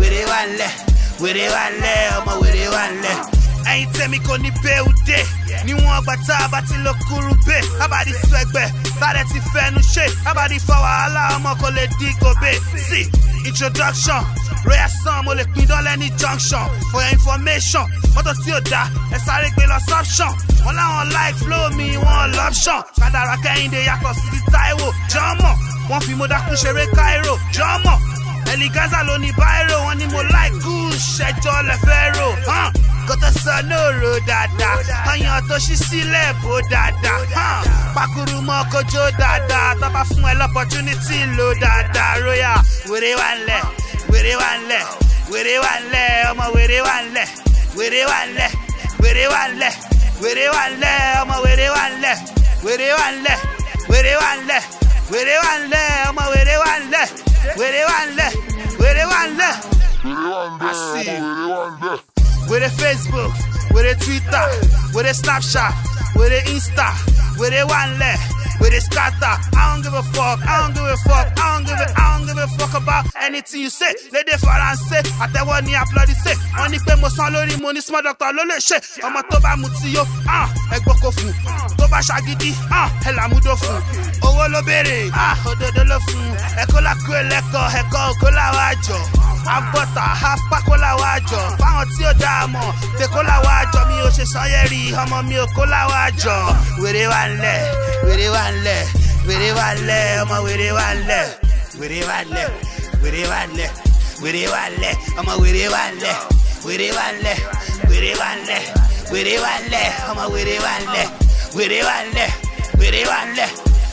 wèrè wà lẹ̀, wèrè wà lẹ̀, ọmọ wèrè wà lẹ̀. Ẹyin tẹ́mi kò ní bẹ́ẹ̀ dé, níwọ̀n ọgbà tá a bá ti lọ kúrú bẹ́ẹ̀, abàdí sọ ẹgbẹ́, bàdẹ ti fẹnu ṣe, abàdí fa wàhálà ọmọ kò lè dín gòbè. Sí introduction, royal sun mo lè pin dán lẹ́ni junction, for your information, mọ́tò tí ò dá, ẹ sáré gbé lọ sọ́pṣọ̀n. Wọ́n láwọn like flow mi, wọ́n lọ́pṣọ̀n. Kádàrá kẹ́hìndé yàtọ̀ sí ti Táíwò, jọ́mọ̀, wọ́n fi mo dákú ṣeré Cairo, jọ́mọ̀. Ẹ̀lì Gaza ló ní báírò, wọn ni mo like cool, ṣẹjọ́ lẹ́fẹ́ rò. hàn. Kò tó sọ lóòrò dáadáa, ọyàn tó ṣí sílẹ̀ bó dáadáa. Pakuru mọ́ kojó dáadáa, tó bá fún ẹ lọ́pọ̀tunity ló dáadáa. Royal, wèrè wà ń lẹ̀, wèrè wà ń lẹ̀, wèrè wà ń lẹ̀, ọmọ wèrè wà ń lẹ̀, wèrè wà ń lẹ̀, wèrè wà ń lẹ̀, wèrè wà ń lẹ̀, ọmọ wèrè wà ń lẹ̀, wèrè wà ń lẹ̀, wèrè wà ń lẹ̀, wèrè wà ń lẹ̀, ọmọ wèrè wà ń lẹ̀, wèrè wà ń With a Facebook, with a Twitter, with a Snapchat, with a Insta, with a one leg, with a scatter. I don't give a fuck, I don't give a fuck, I don't give a, I don't give a fuck about anything you say. Lédè Faransé, àtẹ̀wọ́ ni àpọ̀lọ́dì ṣe. Wọ́n ní pé mo san lórí mo ní small doctor ló lè ṣe. Ọmọ tó bá mutí yó, ah, ẹ gbọ́kọ̀ fún. Tó bá ṣàgídí, ah, ẹ làmúdó fún. Owó ló béèrè, ah, òdodo ló fún. Ẹ̀kọ́ la kú ẹlẹ́kọ̀ọ́, ẹ̀kọ́ òkú làwọn àjọ agbọ́ta apákó làwọn àjọ fáwọn tí ó dáa mọ̀ tèkó làwọn mi ò ṣe sanyẹ́rì ọmọ mi ò kó làwọn àjọ. wèrè wà ń lẹ̀ wèrè wà ń lẹ̀ wèrè wà ń lẹ̀ ọmọ wèrè wà ń lẹ̀ wèrè wà ń lẹ̀ wèrè wà ń lẹ̀ wèrè wà ń lẹ̀ ọmọ wèrè wà ń lẹ̀ wèrè wà ń lẹ̀ wèrè wà ń lẹ̀ wèrè wà ń lẹ̀ ọmọ wèrè wà ń lẹ̀ wèrè wà ń lẹ̀ wèrè wà ń lẹ̀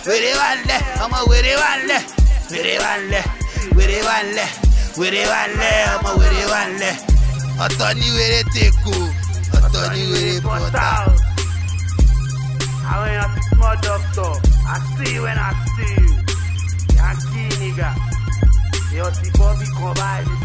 wèrè wà ń lẹ̀ ọmọ wèrè wà ń lẹ̀ wèrè wà ń lẹ̀ wèrè wà ń lẹ̀ wèrè wà lẹ̀ ọmọ wèrè I thought you wèrè tèkó thought you wèrè bọ́tà. went èèyàn ti small doctor I see you when I see you yankee nigga èèyàn ti bọ́ bí kan.